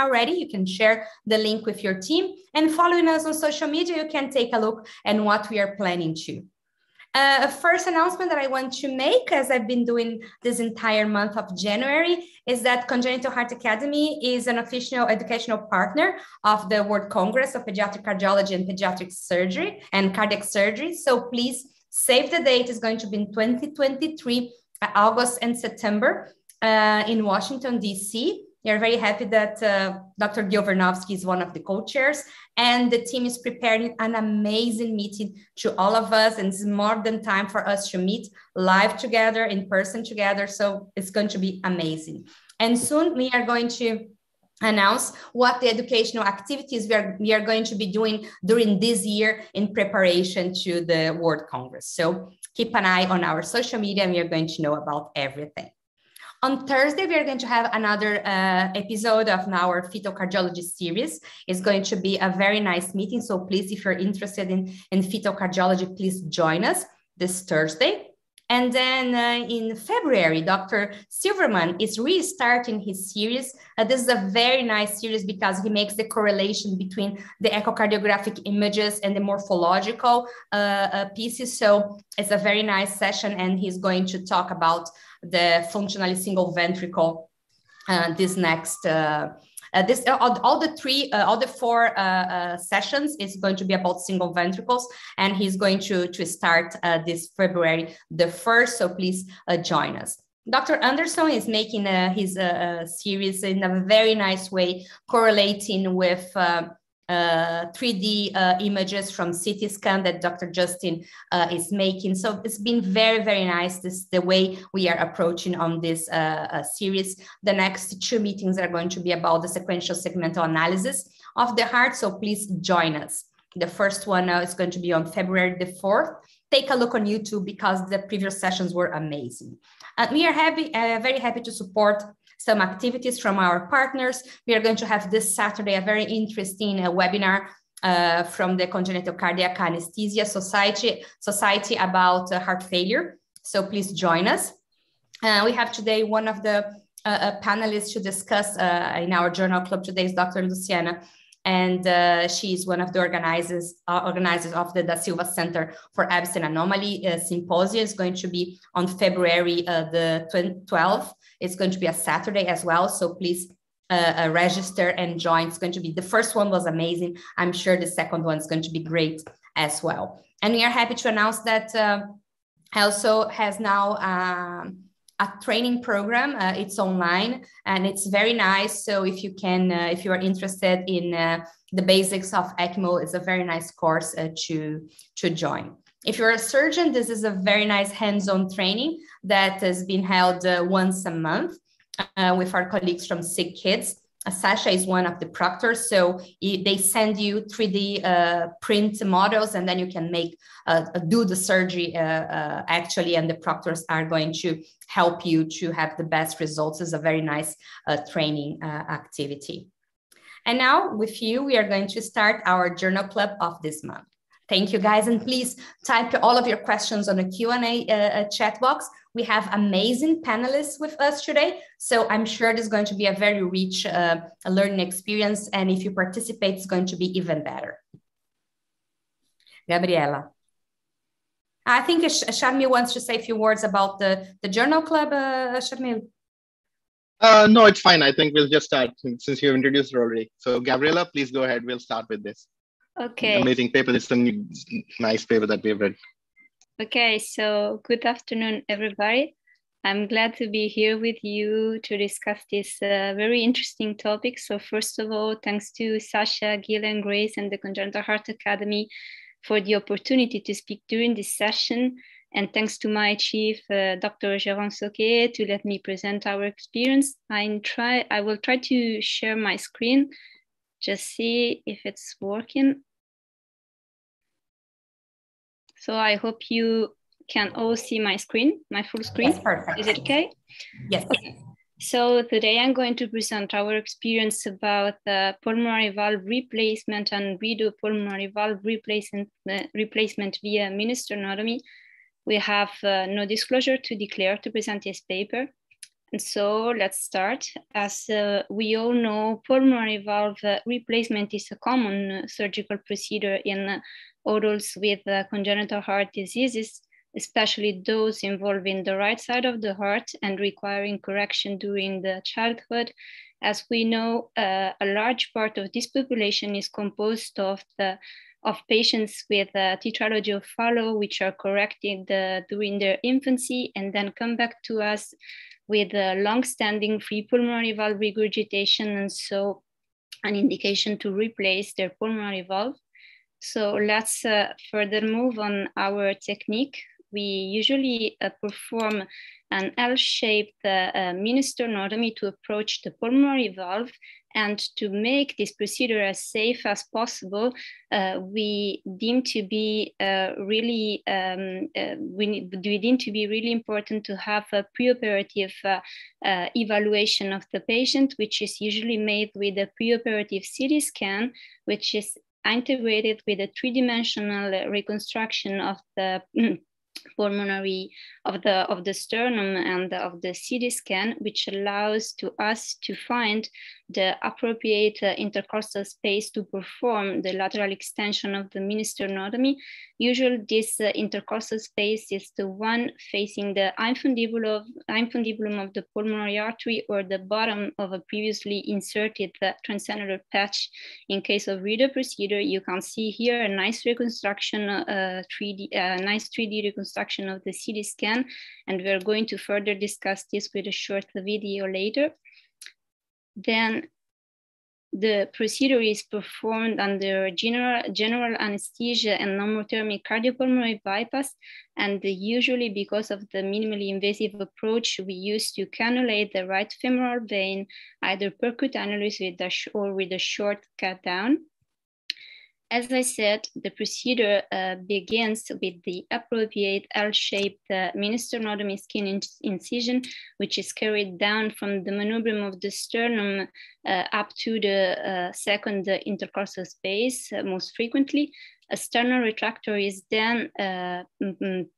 already, you can share the link with your team. And following us on social media, you can take a look and what we are planning to. Uh, first announcement that I want to make, as I've been doing this entire month of January, is that Congenital Heart Academy is an official educational partner of the World Congress of Pediatric Cardiology and Pediatric Surgery and Cardiac Surgery. So please save the date. It's going to be in 2023, August and September uh, in Washington, D.C. We are very happy that uh, Dr. Gil Wernovsky is one of the co-chairs and the team is preparing an amazing meeting to all of us. And it's more than time for us to meet live together, in person together. So it's going to be amazing. And soon we are going to announce what the educational activities we are, we are going to be doing during this year in preparation to the World Congress. So keep an eye on our social media and we are going to know about everything. On Thursday, we are going to have another uh, episode of our fetal cardiology series. It's going to be a very nice meeting. So please, if you're interested in, in fetal cardiology, please join us this Thursday. And then uh, in February, Dr. Silverman is restarting his series. Uh, this is a very nice series because he makes the correlation between the echocardiographic images and the morphological uh, uh pieces. So it's a very nice session, and he's going to talk about the functionally single ventricle uh, this next uh, uh, this all, all, the three uh, all the four uh, uh, sessions is going to be about single ventricles and he's going to to start this february the first so please join us Dr. Anderson is making his series in a very nice way, correlating with 3D uh, uh, images from CT scan that Dr. Justin uh, is making. So it's been very, very nice. This the way we are approaching on this series. The next two meetings are going to be about the sequential segmental analysis of the heart. So please join us. The first one uh, is going to be on February the 4th. Take a look on YouTube because the previous sessions were amazing. And we are happy, uh, very happy to support some activities from our partners. We are going to have this Saturday a very interesting uh, webinar uh, from the Congenital Cardiac Anesthesia Society, Society about uh, heart failure. So please join us. Uh, we have today one of the uh, uh, panelists to discuss in our journal club today is Dr. Luciana and uh, is one of the organizers uh, organizers of the Da Silva Center for Ebstein Anomaly uh, Symposium. It's going to be on February the 12th it's going to be a Saturday as well. So please uh, uh, register and join. It's going to be the first one was amazing. I'm sure the second one is going to be great as well. And we are happy to announce that uh, also has now um, a training program. Uh, it's online and it's very nice. So if you can, uh, if you are interested in uh, the basics of ECMO, it's a very nice course to to join. If you're a surgeon, this is a very nice hands-on training that has been held uh, once a month uh, with our colleagues from Sick Kids. Uh, Sasha is one of the proctors, so they send you 3D uh, print models, and then you can make uh, do the surgery uh, actually, and the proctors are going to help you to have the best results. It's a very nice training activity. And now, with you, we are going to start our journal club of this month. Thank you, guys. And please type all of your questions on the Q&A uh, uh, chat box. We have amazing panelists with us today. So I'm sure this is going to be a very rich uh, learning experience. And if you participate, it's going to be even better. Gabriela. I think Sharmil wants to say a few words about the, the journal club, uh, Sharmil. Uh, no, it's fine. I think we'll just start since you've introduced already. So Gabriela, please go ahead. We'll start with this. Okay. Amazing paper. It's a nice paper that we've read. Okay, so good afternoon, everybody. I'm glad to be here with you to discuss this uh, very interesting topic. So first of all, thanks to Sasha, Gil, and Grace and the Congenital Heart Academy for the opportunity to speak during this session. And thanks to my chief, uh, Dr. Jérôme Soquet, to let me present our experience. I, try, I will try to share my screen, just see if it's working. So I hope you can all see my screen, my full screen. Yes, perfect. Is it okay? Yes. Okay. So today I'm going to present our experience about the pulmonary valve replacement and redo pulmonary valve replacement, uh, replacement via mini sternotomy. We have uh, no disclosure to declare to present this paper. And so let's start. As uh, we all know, pulmonary valve uh, replacement is a common uh, surgical procedure in uh, adults with uh, congenital heart diseases, especially those involving the right side of the heart and requiring correction during the childhood. As we know, uh, a large part of this population is composed of the of patients with a tetralogy of Fallot, which are corrected during their infancy and then come back to us with a long-standing free pulmonary valve regurgitation and so an indication to replace their pulmonary valve. So let's uh, further move on our technique. We usually uh, perform an L-shaped uh, uh, mini sternotomy to approach the pulmonary valve and to make this procedure as safe as possible, uh, we deem to be uh, really um, uh, we, need, we deem to be really important to have a preoperative evaluation of the patient, which is usually made with a preoperative CT scan, which is integrated with a three-dimensional reconstruction of the mm, pulmonary of the of the sternum and of the CT scan, which allows to us to find the appropriate uh, intercostal space to perform the lateral extension of the mini sternotomy. Usually this uh, intercostal space is the one facing the infundibulum, of the pulmonary artery or the bottom of a previously inserted uh, patch. In case of redo procedure, you can see here a nice reconstruction, uh, 3D, uh, nice 3D reconstruction of the CT scan. And we're going to further discuss this with a short video later then the procedure is performed under general, general anesthesia and normothermic cardiopulmonary bypass. And usually because of the minimally invasive approach, we use to cannulate the right femoral vein, either percutaneously or with a short cut down. As I said, the procedure uh, begins with the appropriate L-shaped uh, mini-sternotomy skin incision, which is carried down from the manubrium of the sternum up to the uh, second intercostal space uh, most frequently. A sternal retractor is then uh,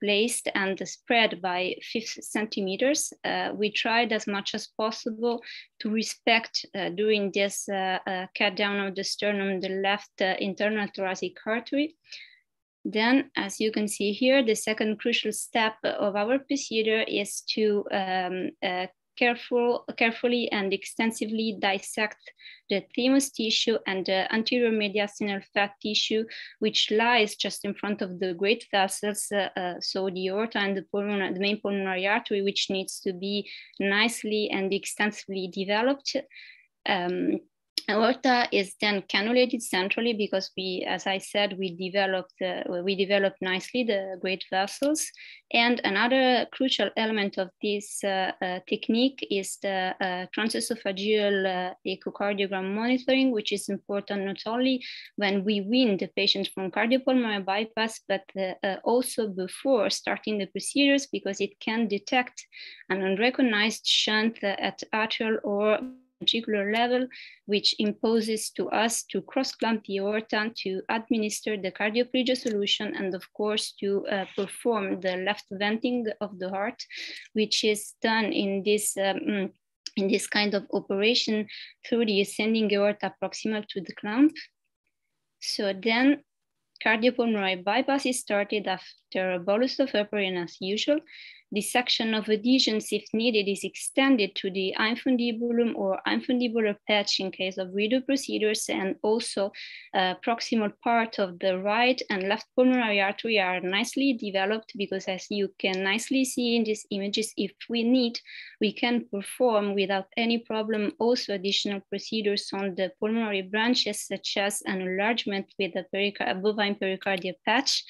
placed and spread by 50 centimeters. Uh, we tried as much as possible to respect uh, during this uh, uh, cut down of the sternum, the left uh, internal thoracic artery. Then, as you can see here, the second crucial step of our procedure is to um, careful, carefully and extensively dissect the thymus tissue and the anterior mediastinal fat tissue, which lies just in front of the great vessels, uh, uh, so the aorta and the, the main pulmonary artery, which needs to be nicely and extensively developed. Um, aorta is then cannulated centrally because we, as I said, we developed uh, we developed nicely the great vessels. And another crucial element of this uh, uh, technique is the uh, transesophageal uh, echocardiogram monitoring, which is important not only when we wean the patient from cardiopulmonary bypass, but uh, also before starting the procedures because it can detect an unrecognized shunt at atrial or ventricular level, which imposes to us to cross-clamp the aorta to administer the cardioplegia solution and of course to uh, perform the left venting of the heart, which is done in this um, in this kind of operation through the ascending aorta proximal to the clamp. So then cardiopulmonary bypass is started after a bolus of heparin as usual. Dissection of adhesions, if needed, is extended to the infundibulum or infundibular patch in case of redo procedures, and also uh, proximal part of the right and left pulmonary artery are nicely developed because as you can nicely see in these images, if we need, we can perform without any problem also additional procedures on the pulmonary branches, such as an enlargement with a pericar bovine pericardial patch,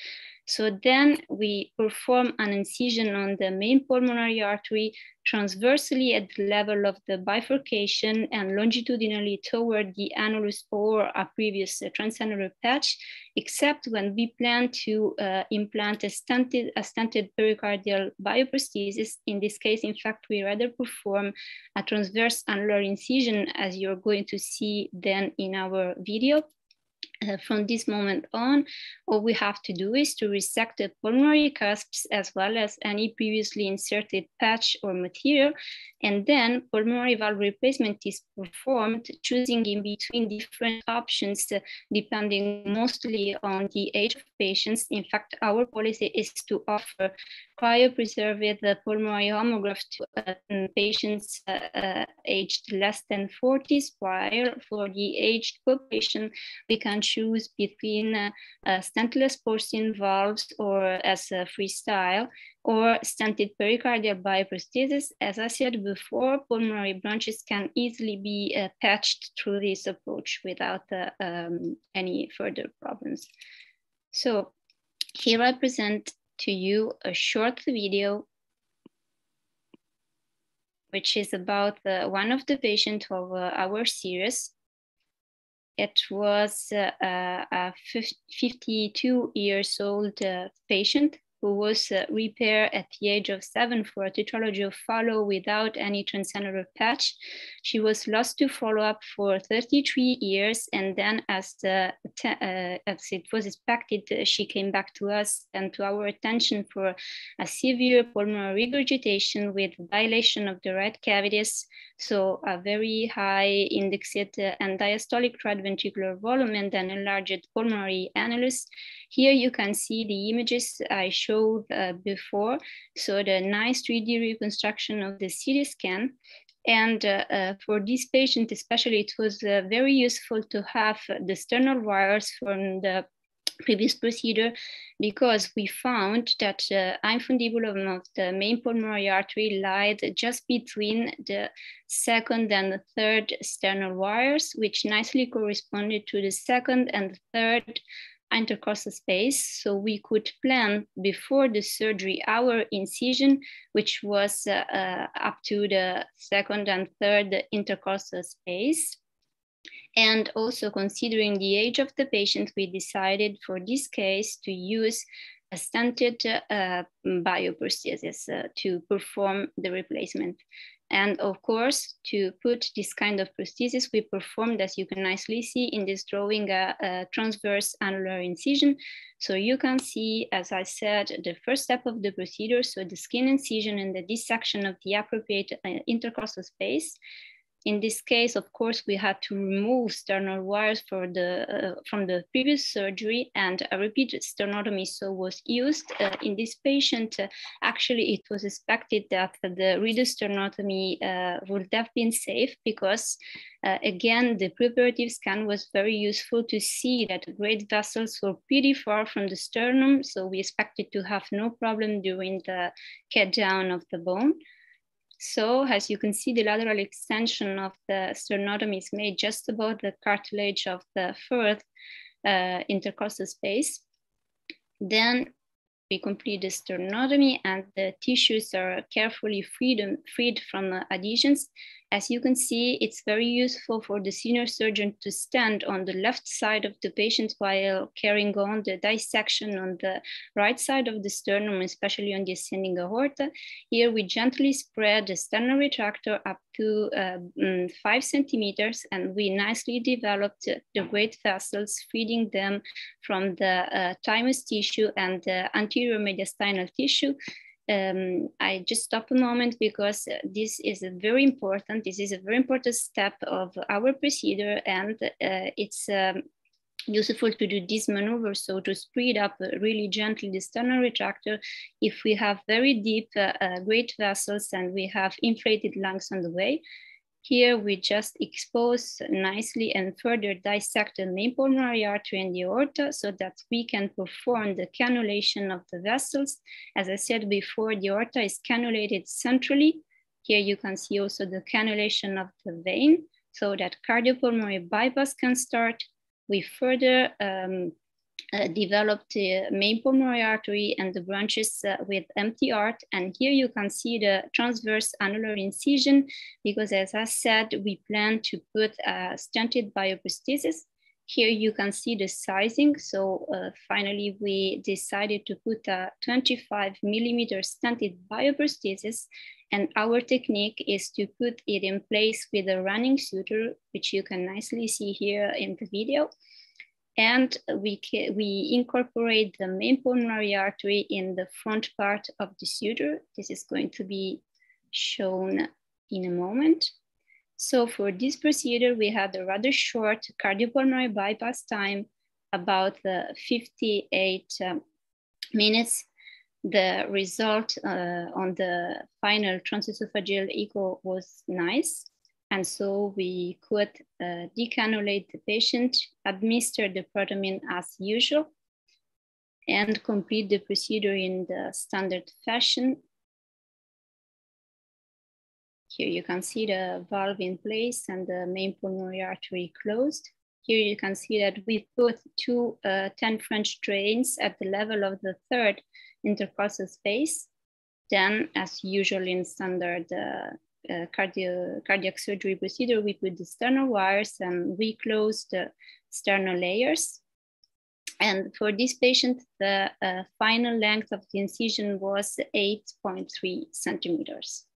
so then we perform an incision on the main pulmonary artery transversely at the level of the bifurcation and longitudinally toward the annulus or a previous uh, transannular patch, except when we plan to uh, implant a stented, a stented pericardial bioprosthesis. In this case, in fact, we rather perform a transverse annular incision as you're going to see then in our video. Uh, from this moment on, all we have to do is to resect the pulmonary cusps as well as any previously inserted patch or material. And then pulmonary valve replacement is performed, choosing in between different options, uh, depending mostly on the age of patients. In fact, our policy is to offer cryopreserved the pulmonary homograft to patients uh, uh, aged less than 40 while for the aged population, we can choose between uh, stentless porcine valves or as a freestyle or stented pericardial bioprosthesis. As I said before, pulmonary branches can easily be uh, patched through this approach without uh, um, any further problems. So here I present to you a short video which is about one of the patients of uh, our series. It was uh, a 52 years old uh, patient who was uh, repaired at the age of seven for a tetralogy of Fallot without any transannular patch. She was lost to follow-up for 33 years, and then as, uh, as it was expected, uh, she came back to us and to our attention for a severe pulmonary regurgitation with dilation of the right cavities, so a very high indexed uh, end diastolic right ventricular volume and then enlarged pulmonary annulus. Here you can see the images I showed uh, before. So the nice 3D reconstruction of the CT scan. And uh, uh, for this patient especially, it was uh, very useful to have the sternal wires from the previous procedure because we found that the infundibulum of the main pulmonary artery lied just between the second and the third sternal wires, which nicely corresponded to the second and third intercostal space. So we could plan before the surgery our incision, which was uh, uh, up to the second and third intercostal space. And also considering the age of the patient, we decided for this case to use a stented uh, bioprosthesis uh, to perform the replacement. And of course, to put this kind of prosthesis, we performed, as you can nicely see in this drawing, a, a, transverse annular incision. So you can see, as I said, the first step of the procedure, so the skin incision and the dissection of the appropriate uh, intercostal space. In this case, of course, we had to remove sternal wires for the, uh, from the previous surgery and a repeated sternotomy so was used. Uh, in this patient, uh, actually, it was expected that the redo uh, would have been safe because, uh, again, the preoperative scan was very useful to see that the great vessels were pretty far from the sternum, so we expected to have no problem during the cut down of the bone. So as you can see, the lateral extension of the sternotomy is made just above the cartilage of the fourth uh, intercostal space. Then we complete the sternotomy and the tissues are carefully freed, freed from adhesions as you can see, it's very useful for the senior surgeon to stand on the left side of the patient while carrying on the dissection on the right side of the sternum, especially on the ascending aorta. Here we gently spread the sternal retractor up to uh, mm, five centimeters and we nicely developed the great vessels, feeding them from the uh, thymus tissue and the anterior mediastinal tissue. Um, I just stop a moment because this is a very important, this is a very important step of our procedure and uh, it's um, useful to do this maneuver. So to speed up really gently the sternal retractor, if we have very deep uh, uh, great vessels and we have inflated lungs on the way, here we just expose nicely and further dissect the main pulmonary artery and the aorta so that we can perform the cannulation of the vessels. As I said before, the aorta is cannulated centrally. Here you can see also the cannulation of the vein so that cardiopulmonary bypass can start. We further um, uh, developed the main pulmonary artery and the branches uh, with empty art. And here you can see the transverse annular incision because as I said, we plan to put a stented bioprosthesis. Here you can see the sizing. So uh, finally, we decided to put a 25 millimeter stented bioprosthesis and our technique is to put it in place with a running suture, which you can nicely see here in the video. And we, we incorporate the main pulmonary artery in the front part of the suture. This is going to be shown in a moment. So for this procedure, we had a rather short cardiopulmonary bypass time, about uh, 58 um, minutes. The result uh, on the final transesophageal echo was nice. And so we could uh, decannulate the patient, administer the protamine as usual, and complete the procedure in the standard fashion here you can see the valve in place and the main pulmonary artery closed. Here you can see that we put two uh, 10 French drains at the level of the third intercostal space. Then, as usual in standard uh, uh, cardio, cardiac surgery procedure, we put the sternal wires and we close the sternal layers. And for this patient, the uh, final length of the incision was 8.3 centimeters.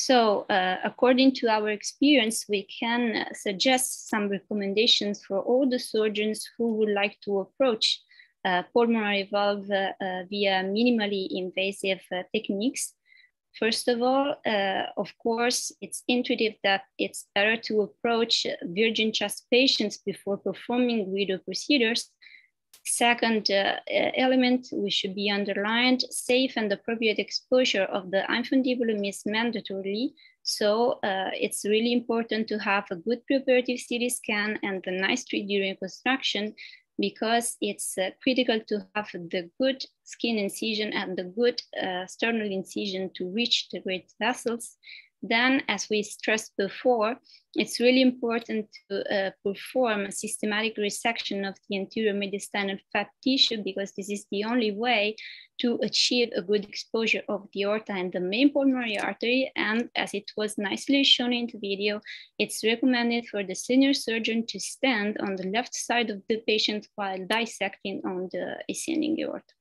So uh, according to our experience, we can uh, suggest some recommendations for all the surgeons who would like to approach uh, pulmonary valve uh, uh, via minimally invasive techniques. First of all, of course, it's intuitive that it's better to approach virgin chest patients before performing redo procedures Second uh, element, we should be underlined, safe and appropriate exposure of the infundibulum is mandatory. So uh, it's really important to have a good preoperative CT scan and a nice 3D reconstruction because it's uh, critical to have the good skin incision and the good uh, sternal incision to reach the great vessels then, as we stressed before, it's really important to uh, perform a systematic resection of the anterior mediastinal fat tissue because this is the only way to achieve a good exposure of the aorta and the main pulmonary artery. And as it was nicely shown in the video, it's recommended for the senior surgeon to stand on the left side of the patient while dissecting on the ascending aorta.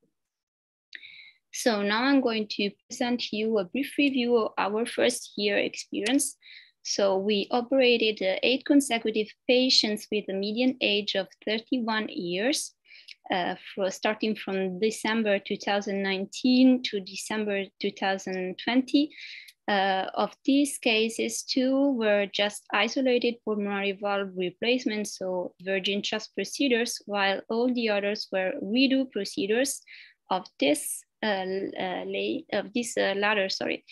So now I'm going to present you a brief review of our first year experience. So we operated uh, eight consecutive patients with a median age of 31 years, uh, for, starting from December 2019 to December 2020. Uh, of these cases, two were just isolated pulmonary valve replacements, so virgin chest procedures, while all the others were redo procedures. Of this, uh, uh, of this uh, latter, sorry,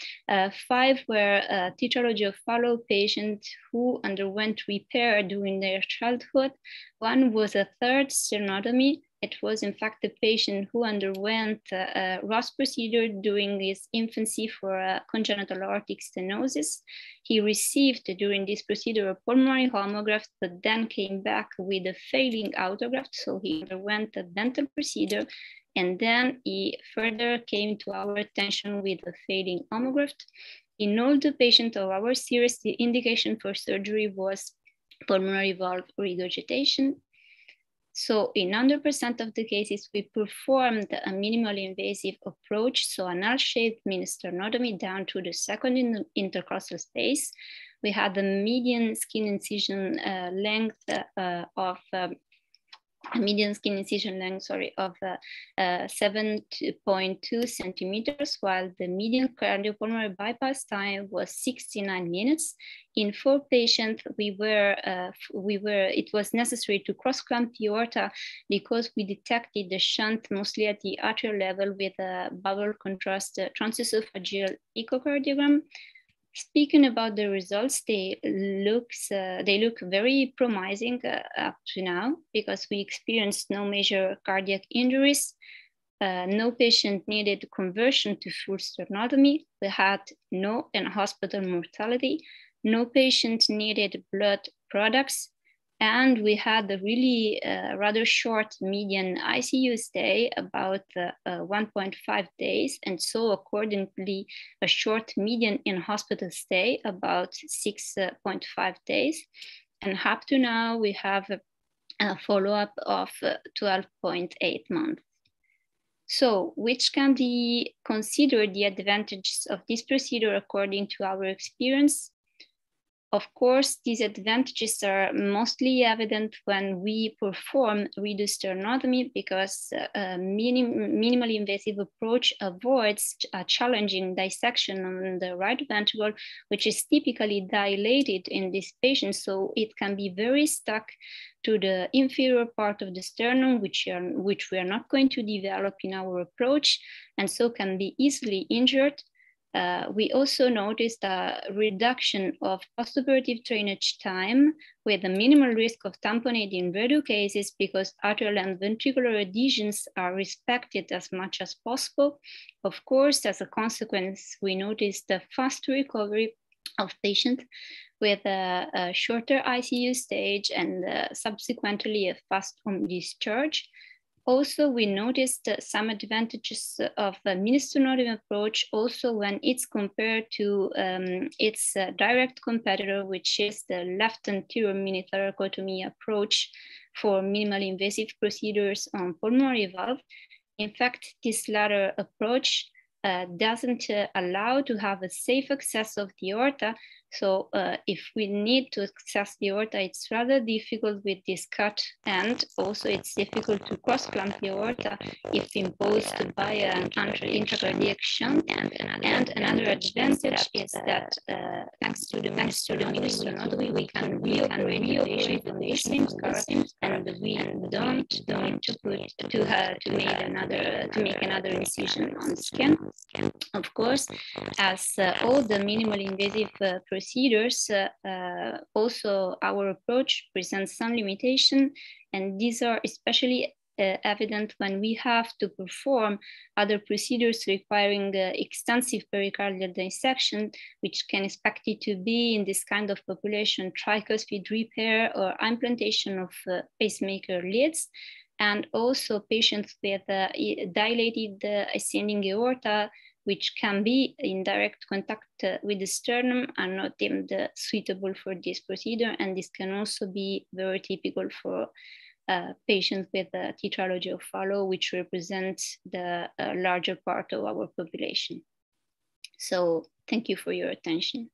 five were tetralogy of Fallot patients who underwent repair during their childhood. One was a third sternotomy. It was in fact a patient who underwent uh, a Ross procedure during his infancy for uh, congenital aortic stenosis. He received during this procedure a pulmonary homograft, but then came back with a failing autograft. So he underwent a dental procedure and then he further came to our attention with a failing homograft. In all the patients of our series, the indication for surgery was pulmonary valve regurgitation. So in 100% of the cases, we performed a minimally invasive approach, so an L-shaped mini sternotomy down to the second in intercostal space. We had the median skin incision uh, length uh, of um, a median skin incision length, sorry, of uh, uh, 7.2 centimeters, while the median cardiopulmonary bypass time was 69 minutes. In four patients, we were, uh, we were, it was necessary to cross-clamp the aorta because we detected the shunt mostly at the atrial level with a bubble contrast transesophageal echocardiogram. Speaking about the results, they looks uh, they look very promising uh, up to now because we experienced no major cardiac injuries. Uh, no patient needed conversion to full sternotomy. We had no in-hospital mortality. No patient needed blood products. And we had a really uh, rather short median ICU stay, about uh, uh, 1.5 days. And so accordingly, a short median in hospital stay, about 6.5 days. And up to now, we have a, a follow-up of 12.8 uh, months. So, which can be considered the advantages of this procedure according to our experience? Of course, these advantages are mostly evident when we perform reduced sternotomy because a minim minimally invasive approach avoids a uh, challenging dissection on the right ventricle, which is typically dilated in this patient. So it can be very stuck to the inferior part of the sternum, which, are, which we are not going to develop in our approach, and so can be easily injured uh, we also noticed a reduction of postoperative drainage time with a minimal risk of tamponade in redo cases because atrial and ventricular adhesions are respected as much as possible. Of course, as a consequence, we noticed a fast recovery of patients with a, a, shorter ICU stage and uh, subsequently a fast home discharge. Also, we noticed some advantages of the mini-sternotomy approach also when it's compared to um, its uh, direct competitor, which is the left anterior mini thoracotomy approach for minimally invasive procedures on pulmonary valve. In fact, this latter approach uh, doesn't uh, allow to have a safe access of the aorta so uh, if we need to access the aorta, it's rather difficult with this cut and also it's difficult to cross-clamp the aorta if imposed by an intracardiac shunt. And another, and another advantage is that uh, thanks to the thanks to the mini-sternotomy, we can reoperate the patient and we don't don't to put to uh, to make another to make another incision on skin. Of course, as uh, all the minimally invasive uh, procedures, uh, uh, also our approach presents some limitation, and these are especially uh, evident when we have to perform other procedures requiring uh, extensive pericardial dissection, which can expected to be in this kind of population tricuspid repair or implantation of uh, pacemaker leads. And also patients with uh, dilated ascending aorta which can be in direct contact uh, with the sternum are not deemed uh, suitable for this procedure. And this can also be very typical for uh, patients with a tetralogy of Fallot, which represents the uh, larger part of our population. So thank you for your attention.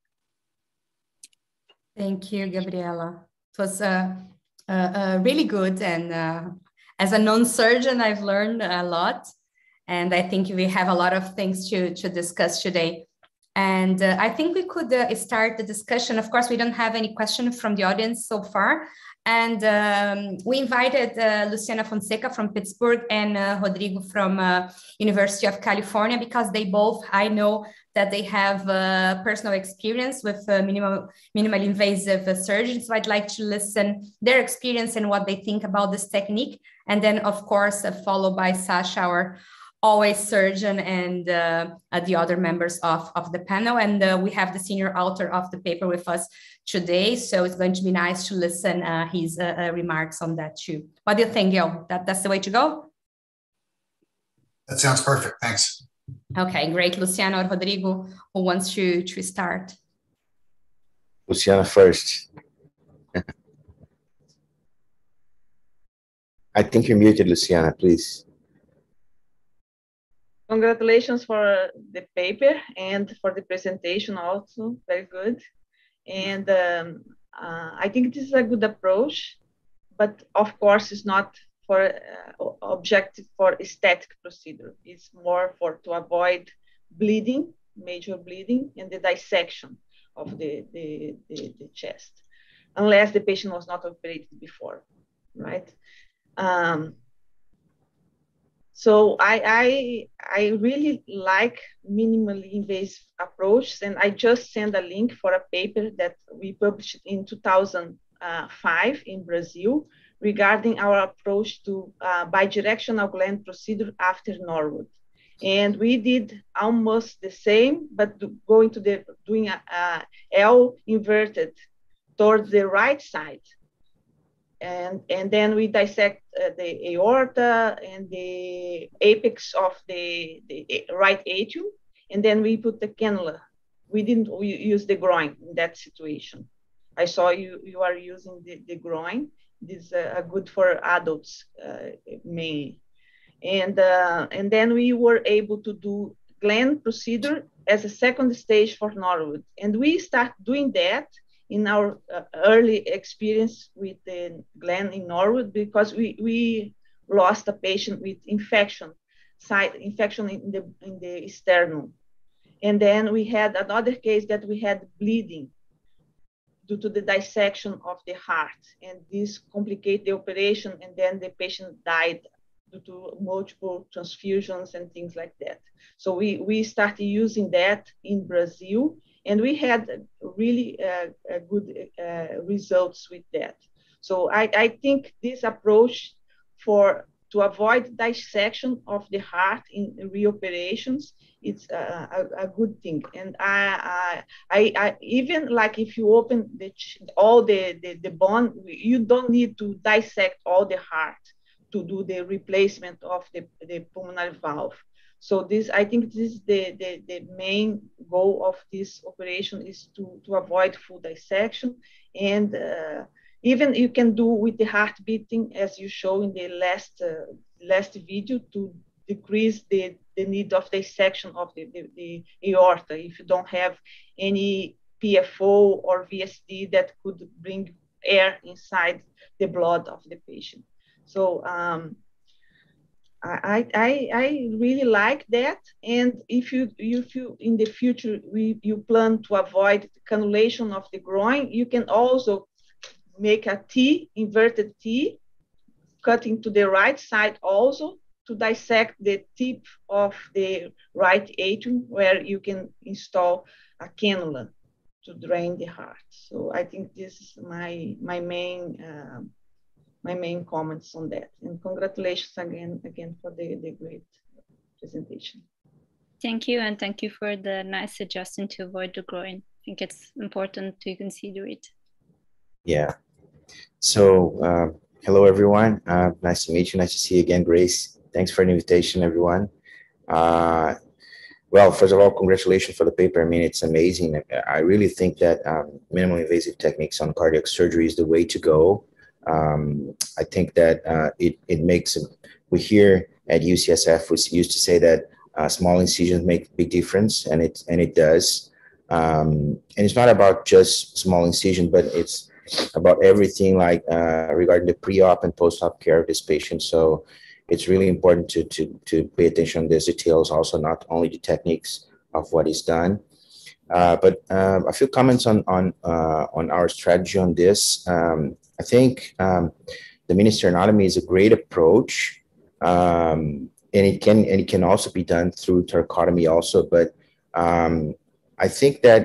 Thank you, Gabriela. It was uh, uh, really good. And as a non-surgeon, I've learned a lot. And I think we have a lot of things to, to discuss today. And uh, I think we could uh, start the discussion. Of course, we don't have any question from the audience so far. And um, we invited uh, Luciana Fonseca from Pittsburgh and uh, Rodrigo from uh, University of California because they both, I know that they have uh, personal experience with minimal, minimal invasive surgery. So I'd like to listen their experience and what they think about this technique. And then, of course, followed by Sasha, our always surgeon and uh, the other members of, of the panel. And uh, we have the senior author of the paper with us today. So it's going to be nice to listen uh, his uh, uh, remarks on that too. What do you think, Gil? That, that's the way to go? That sounds perfect. Thanks. Okay, great. Luciano or Rodrigo, who wants to, to start? Luciana first. I think you're muted, Luciana, please. Congratulations for the paper and for the presentation also, very good. And um, uh, I think this is a good approach, but of course it's not for uh, objective for aesthetic procedure. It's more for to avoid bleeding, major bleeding, and the dissection of the, the, the, the chest, unless the patient was not operated before, right? Um, so I, I, I really like minimally invasive approach, and I just sent a link for a paper that we published in 2005 in Brazil regarding our approach to uh, bidirectional Glenn procedure after Norwood. And we did almost the same, but going to the doing a, a L inverted towards the right side and and then we dissect uh, the aorta and the apex of the, the right atrium. And then we put the cannula. We didn't use the groin in that situation. I saw you you are using the, the groin. This is uh, good for adults uh, mainly. And uh, and then we were able to do Glenn procedure as a second stage for norwood. And we start doing that in our uh, early experience with the Glenn in Norwood because we, we lost a patient with infection, site infection in the, in the sternum. And then we had another case that we had bleeding due to the dissection of the heart. And this complicated the operation, and then the patient died due to multiple transfusions and things like that. So we, we started using that in Brazil, and we had really uh, good uh, results with that. So I, I think this approach for to avoid dissection of the heart in reoperations it's a, a, a, good thing and I, I, I even like if you open the all the, the the bone you don't need to dissect all the heart to do the replacement of the, the pulmonary valve so this i think this is the, the the main goal of this operation is to to avoid full dissection and uh, even you can do with the heart beating as you show in the last uh, last video to decrease the, the need of dissection of the, the, the aorta if you don't have any PFO or VSD that could bring air inside the blood of the patient. So um, I, I, I really like that. And if you, if you in the future we, you plan to avoid cannulation of the groin, you can also make a T, inverted T, cutting to the right side also to dissect the tip of the right atrium where you can install a cannula to drain the heart. So I think this is my my main uh, my main comments on that. And congratulations again again for the, the great presentation. Thank you, and thank you for the nice suggestion to avoid the groin. I think it's important to consider it. Yeah. So, uh, hello everyone. Uh, nice to meet you. Nice to see you again, Grace. Thanks for the invitation, everyone. Uh, well, first of all, congratulations for the paper. I mean, it's amazing. I really think that um, minimally invasive techniques on cardiac surgery is the way to go. Um, I think that uh, it, it makes, we here at UCSF, we used to say that uh, small incisions make a big difference, and it, and it does. Um, and it's not about just small incision, but it's about everything like uh, regarding the pre-op and post-op care of this patient. So it's really important to, to, to pay attention to these details, also not only the techniques of what is done. Uh, but um, a few comments on on uh, on our strategy on this. Um, I think um, the mini sternotomy is a great approach, um, and it can and it can also be done through thoracotomy also. But um, I think that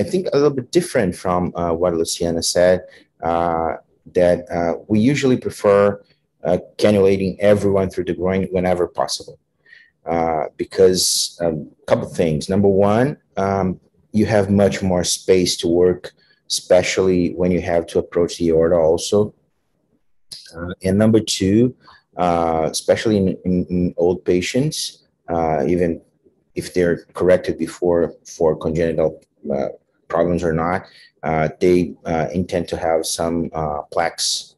I think a little bit different from uh, what Luciana said. Uh, that uh, we usually prefer uh, cannulating everyone through the groin whenever possible. Uh, because a um, couple things. Number one, um, you have much more space to work, especially when you have to approach the aorta also. Uh, and number two, uh, especially in, in, in, old patients, uh, even if they're corrected before for congenital uh, problems or not, they intend to have some plaques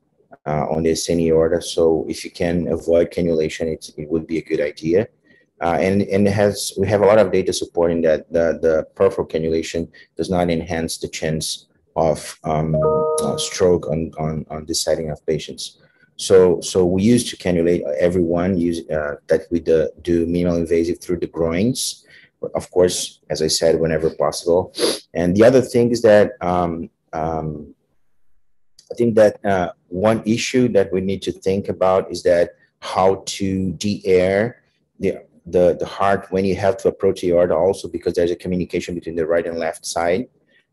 uh, on the ascending aorta. So if you can avoid cannulation, it, it would be a good idea. Uh, and and has we have a lot of data supporting that the, the peripheral cannulation does not enhance the chance of um, uh, stroke on, on, on this setting of patients. So so we used to cannulate everyone use uh, that we do, do minimal invasive through the groins, of course, as I said, whenever possible. And the other thing is that um, um, I think that uh, one issue that we need to think about is that how to de-air the, the, the heart when you have to approach the aorta also because there's a communication between the right and left side.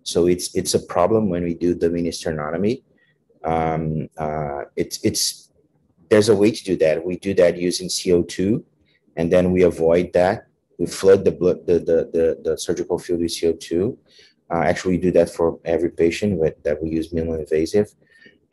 So it's it's a problem when we do the mini sternotomy. Um, uh, it's it's there's a way to do that. We do that using CO2, and then we avoid that. We flood the blood the the the, the surgical field with CO2. Uh, actually, we do that for every patient with, that we use minimally invasive.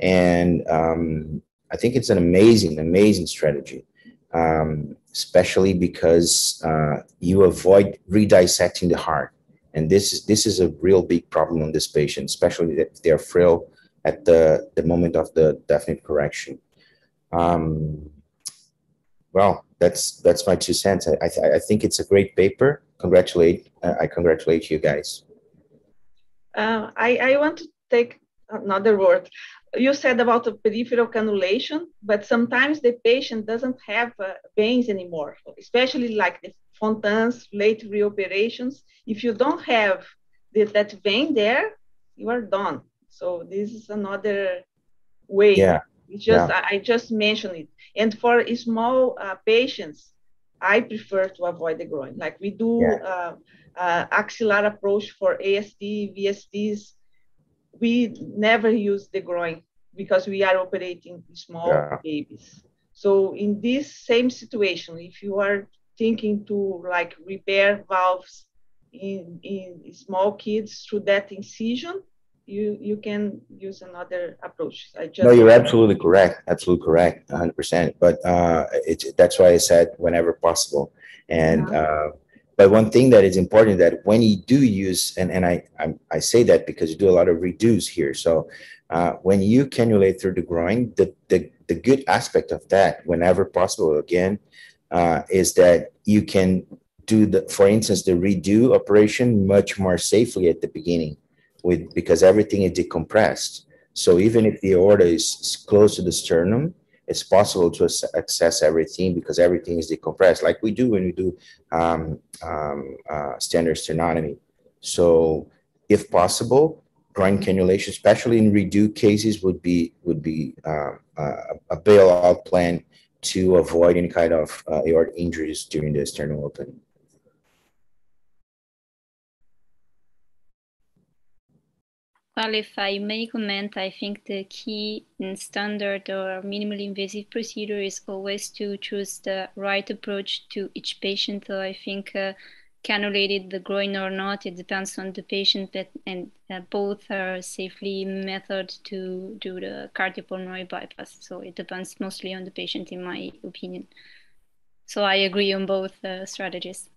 And um, I think it's an amazing, amazing strategy, um, especially because uh, you avoid redissecting the heart. And this is this is a real big problem on this patient, especially if they're frail at the, the moment of the definite correction. Um, well, that's that's my two cents. I, I, I think it's a great paper. Congratulate, uh, I congratulate you guys. Uh, I, I want to take another word. You said about the peripheral cannulation, but sometimes the patient doesn't have uh, veins anymore, especially like the Fontans, late reoperations. If you don't have the, that vein there, you are done. So this is another way. Yeah. It's just Yeah. I, I just mentioned it. And for small uh, patients, I prefer to avoid the groin. Like we do Yeah. uh, uh, axillar approach for ASD, VSDs. We never use the groin because we are operating small Yeah. babies. So in this same situation, if you are thinking to like repair valves in, in small kids through that incision, you you can use another approach. I just No, you're absolutely correct. Absolutely correct. 100%. But uh, it's that's why I said whenever possible. And uh, but one thing that is important that when you do use and and I I, I say that because you do a lot of redos here. So uh, when you cannulate through the groin, the the the good aspect of that, whenever possible, again, uh, is that you can do the, for instance, the redo operation much more safely at the beginning, with because everything is decompressed. So even if the aorta is close to the sternum, it's possible to access everything because everything is decompressed, like we do when we do um, um, uh, standard sternotomy. So, if possible, groin cannulation, especially in redo cases, would be would be uh, uh, a bailout plan to avoid any kind of uh, aortic injuries during the sternal opening. Well, if I may comment, I think the key in standard or minimally invasive procedure is always to choose the right approach to each patient. So I think uh, cannulated the groin or not, it depends on the patient, but and uh, both are safely method to do the cardiopulmonary bypass. So it depends mostly on the patient, in my opinion. So I agree on both uh, strategies.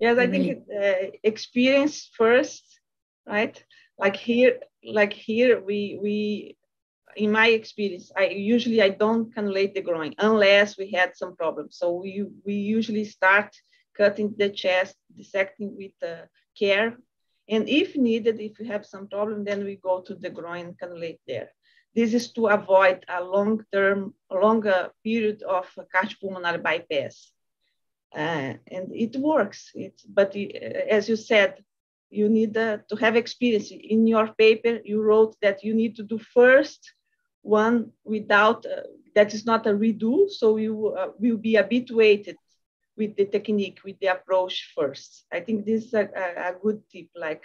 Yes, I think uh, experience first, right? Like here, like here, we we, in my experience, I usually I don't cannulate the groin unless we had some problems. So we we usually start cutting the chest, dissecting with uh, care, and if needed, if we have some problem, then we go to the groin cannulate there. This is to avoid a long-term, longer period of cardiopulmonary bypass. Uh, and it works. It, but it, as you said, you need uh, to have experience. In your paper, you wrote that you need to do first one without, uh, that is not a redo, so you uh, will be a bit weighted with the technique, with the approach first. I think this is a, a, a good tip, like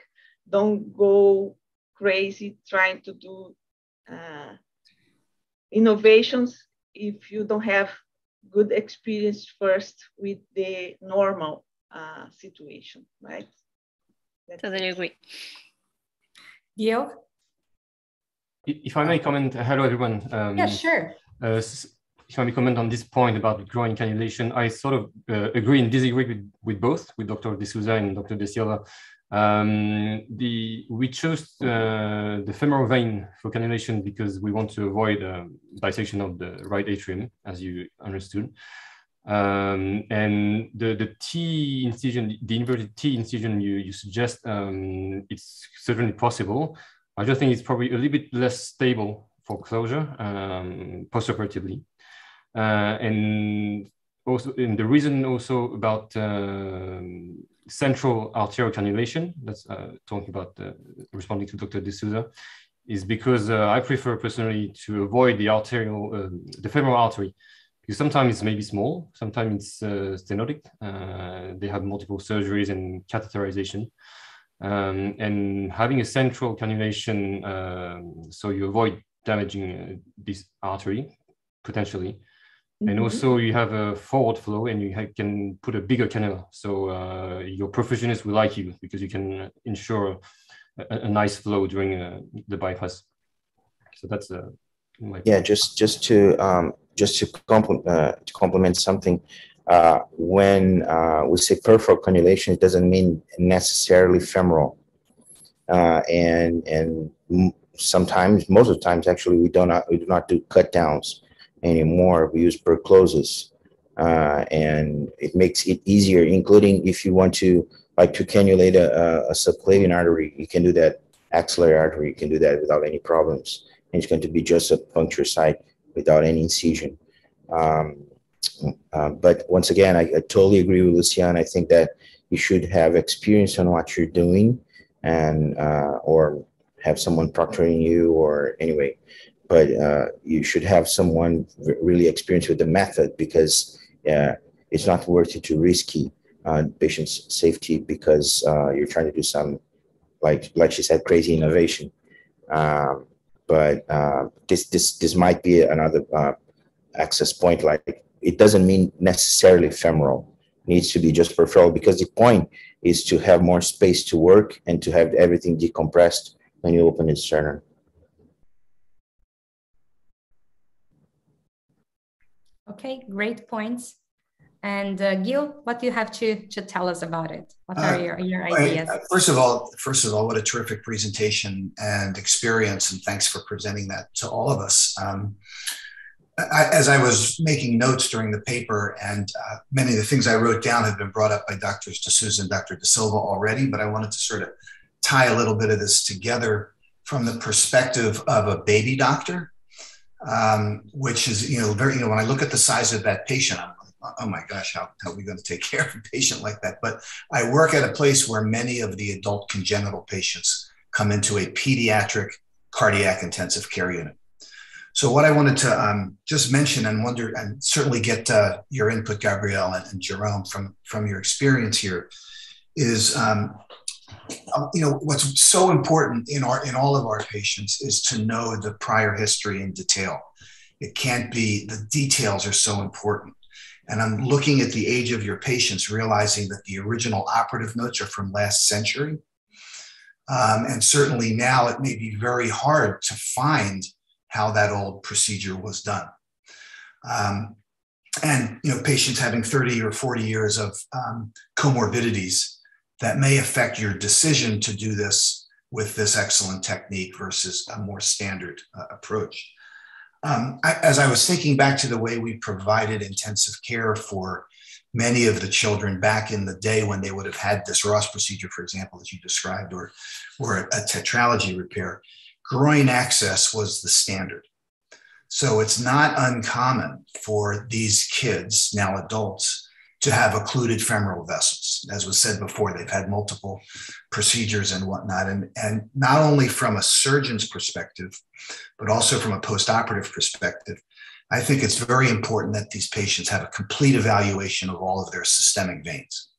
don't go crazy trying to do uh, innovations if you don't have good experience first with the normal uh, situation, right? That's totally agree. Gil? If I may comment, hello everyone. Um, yeah, sure. Uh, if I may comment on this point about groin cannulation, I sort of uh, agree and disagree with, with both, with Dr. De Souza and Dr. De Silva. Um, the, we chose uh, the femoral vein for cannulation because we want to avoid uh, dissection of the right atrium, as you understood. Um, and the, the T incision, the inverted T incision you, you suggest, um, it's certainly possible. I just think it's probably a little bit less stable for closure um, postoperatively. Uh, and also, and the reason also about um, central arterial cannulation, that's uh, talking about uh, responding to Dr. De Souza, is because uh, I prefer personally to avoid the arterial, the femoral artery, because sometimes it's maybe small, sometimes it's uh, stenotic. Uh, they have multiple surgeries and catheterization. Um, and having a central cannulation, um, so you avoid damaging uh, this artery potentially. Mm-hmm. And also you have a forward flow and you ha- can put a bigger cannula. So uh, your perfusionist will like you because you can ensure a, a nice flow during uh, the bypass. So that's uh, yeah. Just just to um, just to complement uh, to complement something. Uh, when uh, we say peripheral cannulation, it doesn't mean necessarily femoral. Uh, and and sometimes, most of the times, actually, we do not we do not do cut downs anymore. We use percloses, uh, and it makes it easier, including if you want to like to cannulate a, a subclavian artery, you can do that axillary artery, you can do that without any problems. And it's going to be just a puncture site without any incision. Um, uh, but once again, I, I, totally agree with Lucian. I think that you should have experience on what you're doing and uh, or have someone proctoring you or anyway but uh, you should have someone really experienced with the method because uh, it's not worth it to risky uh, patient's safety because uh, you're trying to do some like like she said crazy innovation. Um, but uh, this this this might be another uh, access point. Like it doesn't mean necessarily femoral. Needs to be just peripheral because the point is to have more space to work and to have everything decompressed when you open the sternum Okay, great points. And uh, Gil, what do you have to, to tell us about it? What are uh, your, your ideas? I, first of all, first of all, what a terrific presentation and experience, and thanks for presenting that to all of us. Um, I, as I was making notes during the paper, and uh, many of the things I wrote down have been brought up by Drs. D'Souza and Dr. De Silva already, but I wanted to sort of tie a little bit of this together from the perspective of a baby doctor um, which is, you know, very, you know, when I look at the size of that patient, I'm like, oh my gosh, how, how are we going to take care of a patient like that? But I work at a place where many of the adult congenital patients come into a pediatric cardiac intensive care unit. So what I wanted to um, just mention and wonder, and certainly get uh, your input, Gabrielle and, and, Jerome, from from your experience here, is um, um, you know what's so important in our in all of our patients is to know the prior history in detail. It can't be the details are so important. And i'm looking at the age of your patients realizing that the original operative notes are from last century. Um, and certainly now it may be very hard to find how that old procedure was done. Um, and you know patients having 30 or 40 years of um, comorbidities that may affect your decision to do this with this excellent technique versus a more standard uh, approach. Um, I, as I was thinking back to the way we provided intensive care for many of the children back in the day when they would have had this Ross procedure, for example, as you described, or, or a, a tetralogy repair, groin access was the standard. So it's not uncommon for these kids, now adults, to have occluded femoral vessels. As was said before, they've had multiple procedures and whatnot. And, and not only from a surgeon's perspective, but also from a postoperative perspective, I think it's very important that these patients have a complete evaluation of all of their systemic veins.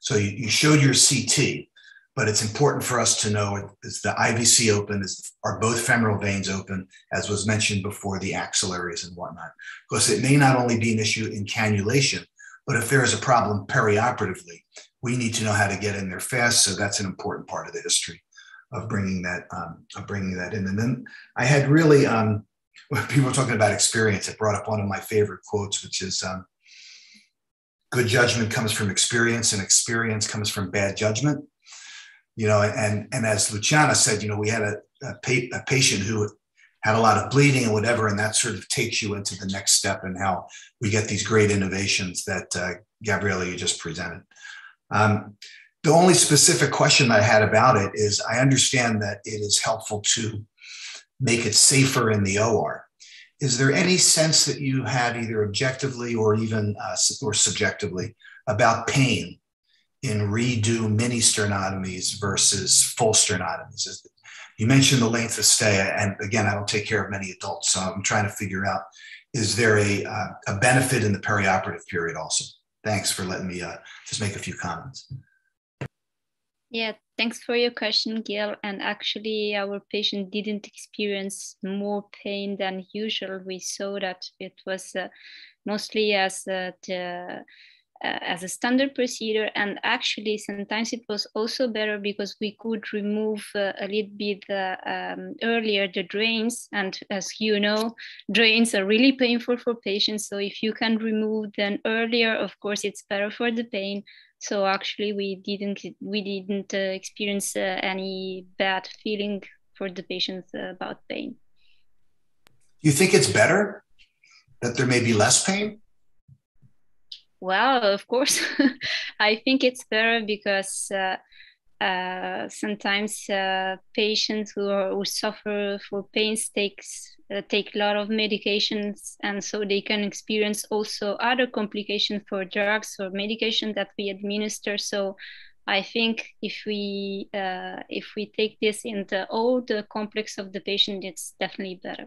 So you, you showed your CT, but it's important for us to know is the IVC open? Is, are both femoral veins open, as was mentioned before, the axillaries and whatnot? Because it may not only be an issue in cannulation, but if there is a problem perioperatively, we need to know how to get in there fast. So that's an important part of the history of bringing that um, of bringing that in. And then I had really um, when people were talking about experience, it brought up one of my favorite quotes, which is um, "Good judgment comes from experience, and experience comes from bad judgment." You know, and and as Luciana said, you know, we had a, a, pa- a patient who had a lot of bleeding and whatever, and that sort of takes you into the next step and how we get these great innovations that uh, Gabriela you just presented. Um, the only specific question I had about it is I understand that it is helpful to make it safer in the OR. Is there any sense that you had either objectively or even uh, or subjectively about pain in redo mini sternotomies versus full sternotomies? Is, you mentioned the length of stay, and again, I don't take care of many adults, so I'm trying to figure out is there a, uh, a benefit in the perioperative period also? Thanks for letting me uh, just make a few comments. Yeah, thanks for your question, Gil. And actually, our patient didn't experience more pain than usual. We saw that it was uh, mostly as uh, the uh, as a standard procedure. And actually, sometimes it was also better because we could remove uh, a little bit uh, um, earlier the drains. And as you know, drains are really painful for patients. So if you can remove them earlier, of course, it's better for the pain. So actually, we didn't we didn't uh, experience uh, any bad feeling for the patients uh, about pain. You think it's better that there may be less pain? Well, of course, I think it's better because uh, uh, sometimes uh, patients who, are, who suffer for pains takes uh, take a lot of medications and so they can experience also other complications for drugs or medication that we administer. So i think if we uh, if we take this in the all the complex of the patient it's definitely better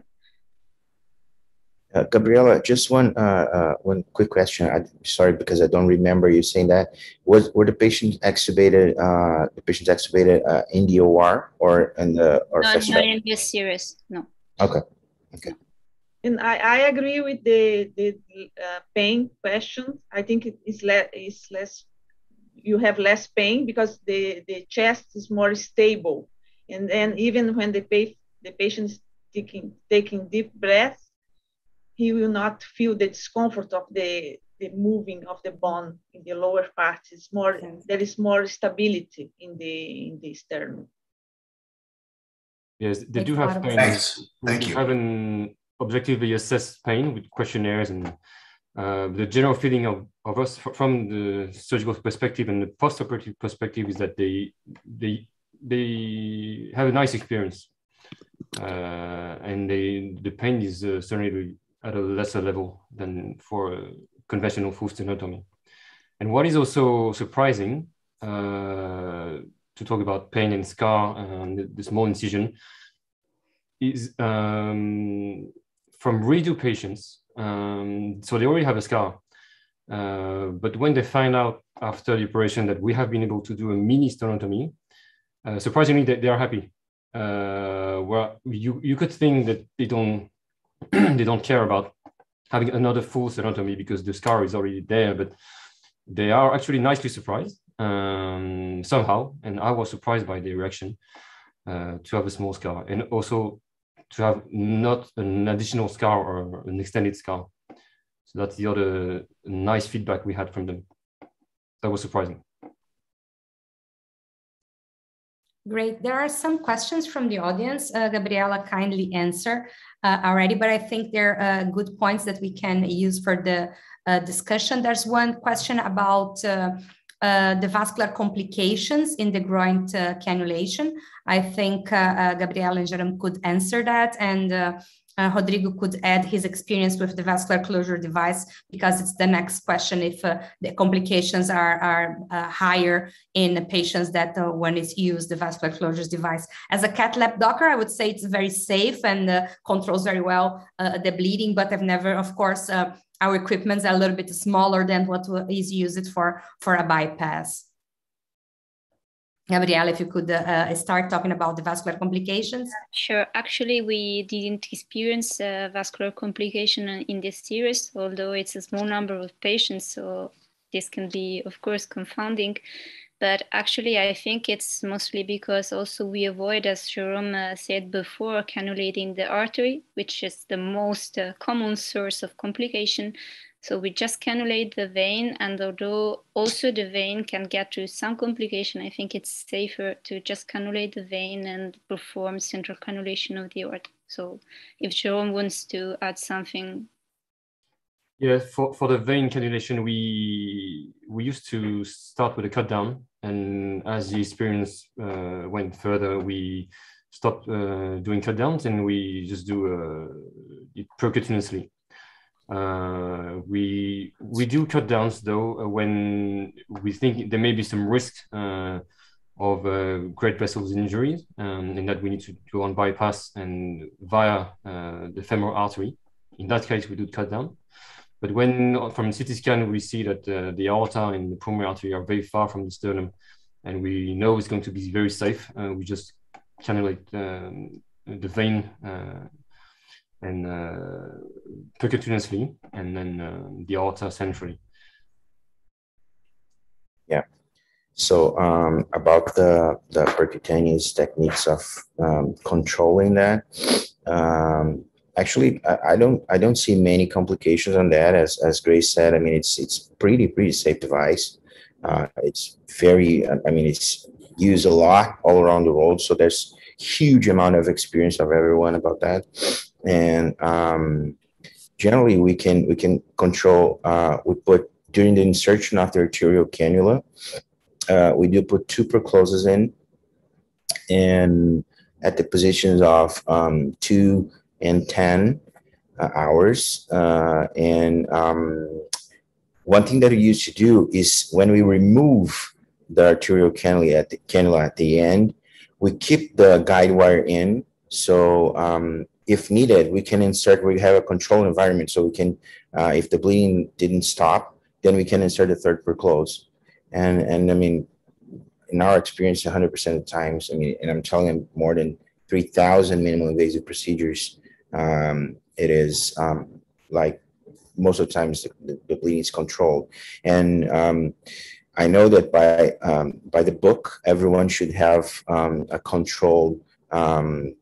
uh, Gabriela, just one uh, uh, one quick question. I, sorry because I don't remember you saying that. Was were the patients extubated? Uh, the patients extubated uh, in the OR or in the or no, not in this series. No. Okay. Okay. And I, I agree with the the uh, pain question. I think it is less is less. You have less pain because the the chest is more stable, and then even when the pa- the patient is taking taking deep breaths he will not feel the discomfort of the the moving of the bone in the lower part. It's more yes. there is more stability in the in the sternum. Yes, they do have pain. Thanks. Thank you. Haven't objectively assessed pain with questionnaires and uh, the general feeling of, of us from the surgical perspective and the post-operative perspective is that they they they have a nice experience uh, and they the pain is uh, certainly at a lesser level than for conventional full sternotomy. And what is also surprising uh, to talk about pain and scar and the, small incision is um, from redo patients. Um, so they already have a scar. Uh, but when they find out after the operation that we have been able to do a mini sternotomy, uh, surprisingly, they, they, are happy. Uh, well, you, you could think that they don't they don't care about having another full sternotomy because the scar is already there, but they are actually nicely surprised um, somehow. And I was surprised by the reaction uh, to have a small scar and also to have not an additional scar or an extended scar. So that's the other nice feedback we had from them. That was surprising. Great. There are some questions from the audience. Uh, Gabriela kindly answer uh, already, but I think they're uh, good points that we can use for the uh, discussion. There's one question about uh, uh, the vascular complications in the groin cannulation. I think Gabriela and Jerome could answer that. And uh, Rodrigo could add his experience with the vascular closure device because it's the next question if uh, the complications are, are uh, higher in patients that uh, when it's used the vascular closures device. As a cath lab doctor, I would say it's very safe and uh, controls very well uh, the bleeding, but I've never, of course, our equipments a little bit smaller than what is used for, for a bypass. Gabrielle, if you could uh, start talking about the vascular complications. Sure. Actually, we didn't experience uh, vascular complication in this series, although it's a small number of patients, so this can be, of course, confounding. But actually, I think it's mostly because also we avoid, as Jerome uh, said before, cannulating the artery, which is the most uh, common source of complication. So we just cannulate the vein, and although also the vein can get to some complication, I think it's safer to just cannulate the vein and perform central cannulation of the aorta. So if Jerome wants to add something. Yeah, for, for the vein cannulation, we we used to start with a cut down, and as the experience uh, went further, we stopped uh, doing cut downs and we just do uh, it percutaneously. Uh, we we do cut downs though uh, when we think there may be some risk uh, of uh, great vessels injuries, um, and that we need to do on bypass and via uh, the femoral artery. In that case, we do cut down. But when from CT scan we see that the aorta and the pulmonary artery are very far from the sternum, and we know it's going to be very safe, we just cannulate um, the vein and uh, percutaneously, and then uh, the aorta centrally. Yeah. So um, about the the percutaneous techniques of um, controlling that, um, actually, I, I, don't I don't see many complications on that. As as Grace said, I mean it's it's pretty pretty safe device. Uh, it's very I mean it's used a lot all around the world. So there's huge amount of experience of everyone about that and um, generally we can we can control. Uh, we put during the insertion of the arterial cannula, uh, we do put two percloses in and at the positions of um, two and 10 uh, hours. Uh, and um, one thing that we used to do is when we remove the arterial cannula at the, cannula at the end, we keep the guide wire in. So um, if needed, we can insert, we have a control environment. So we can, uh, if the bleeding didn't stop, then we can insert a third perclose. And, and I mean, in our experience, 100% of the times, I mean, and I'm telling them more than 3,000 minimally invasive procedures, um, it is um, like most of the times the, the bleeding is controlled. And um, I know that by um, by the book, everyone should have um, a controlled um,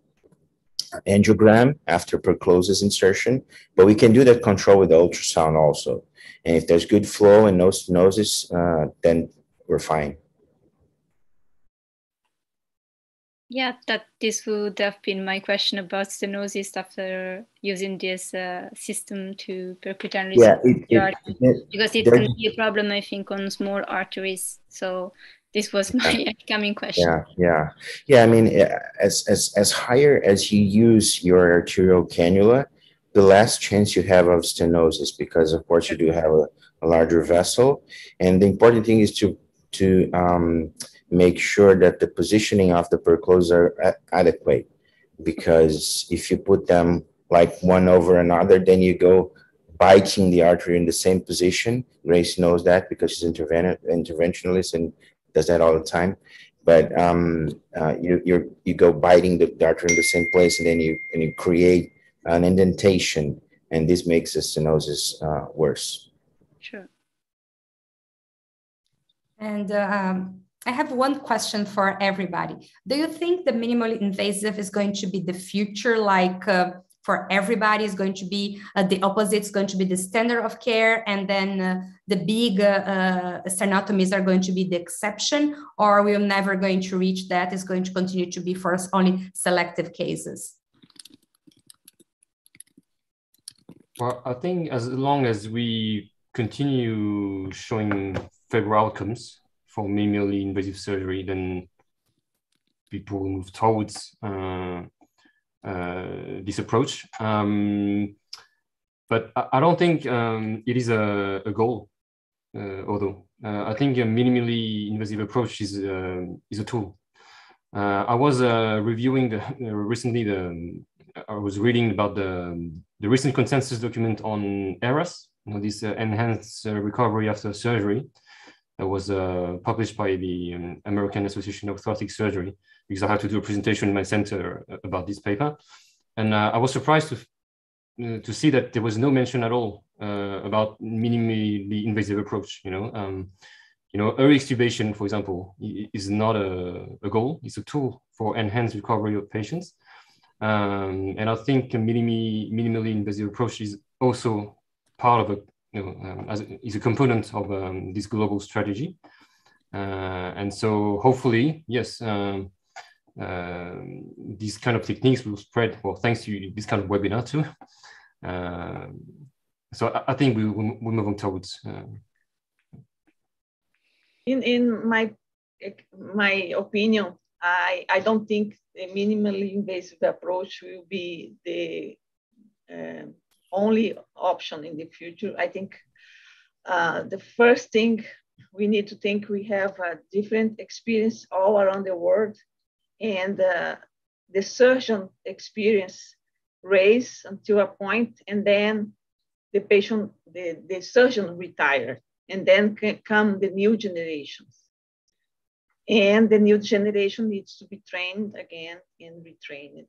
angiogram after percloses insertion, but we can do that control with the ultrasound also. And if there's good flow and no stenosis, uh, then we're fine. Yeah, that this would have been my question about stenosis after using this uh, system to percutaneous yeah, it, it, it, because it can be a problem, I think, on small arteries. So this was my coming question. Yeah, yeah, yeah. I mean, as as as higher as you use your arterial cannula, the less chance you have of stenosis because, of course, you do have a, a larger vessel, and the important thing is to to um, make sure that the positioning of the percloses are adequate. Because if you put them like one over another, then you go biting the artery in the same position. Grace knows that because she's interven- interventionalist and does that all the time. But um, uh, you you you go biting the, the artery in the same place, and then you and you create an indentation, and this makes the stenosis uh, worse. Sure. And um, I have one question for everybody. Do you think the minimally invasive is going to be the future, like uh, for everybody is going to be uh, the opposite, is going to be the standard of care, and then uh, the big uh, uh, sternotomies are going to be the exception, or we're never going to reach that? Is going to continue to be for us only selective cases? Well, I think as long as we continue showing favorable outcomes for minimally invasive surgery, then people move towards uh, this approach. Um, but I, don't think um, it is a, a goal, uh, although uh, I think a minimally invasive approach is, uh, is a tool. Uh, I was reviewing the, recently the I was reading about the, the recent consensus document on ERAS, you know, this enhanced recovery after surgery that was uh, published by the um, American Association of Thoracic Surgery because I had to do a presentation in my center uh, about this paper. And uh, I was surprised to, uh, to see that there was no mention at all uh, about minimally invasive approach, you know. Um, you know, early extubation, for example, is not a, a, goal, it's a tool for enhanced recovery of patients. Um, and I think a minimally, minimally invasive approach is also part of a you know, um, as is a component of um, this global strategy. Uh, and so hopefully, yes, um, these kind of techniques will spread, well, thanks to this kind of webinar too. Uh, so I, I, think we will we'll move on towards. Uh, in, in my, my opinion, I, I don't think the minimally invasive approach will be the uh, only option in the future. I think uh, the first thing we need to think we have a different experience all around the world, and uh, the surgeon experience raise until a point, and then the patient, the, the surgeon retire, and then come the new generations. And the new generation needs to be trained again and retrained.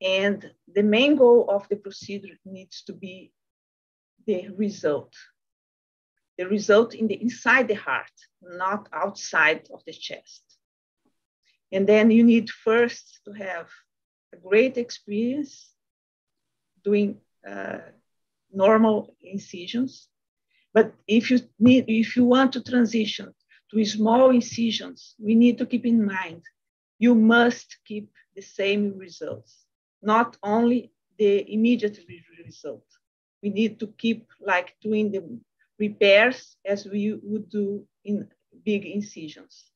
And the main goal of the procedure needs to be the result. The result in the inside the heart, not outside of the chest. And then you need first to have a great experience doing uh, normal incisions. But if you need, if you want to transition to small incisions, we need to keep in mind you must keep the same results not only the immediate result. We need to keep like doing the repairs as we would do in big incisions.